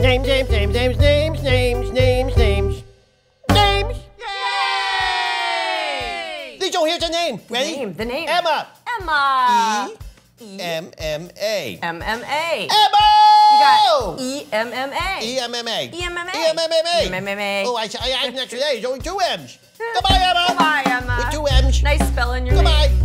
Names, names, names, names, names, names, names, names. Names! Yay! Liesel, here's a name. Ready? name, the name. Emma. Emma. E M M A. M M A. Emma! You got E M M A. E M M A. E M M A. E M M A. E M M A. Oh, I, I added an extra only two M's. Goodbye, Emma. Goodbye, Emma. With two M's. Nice spelling your Goodbye. name.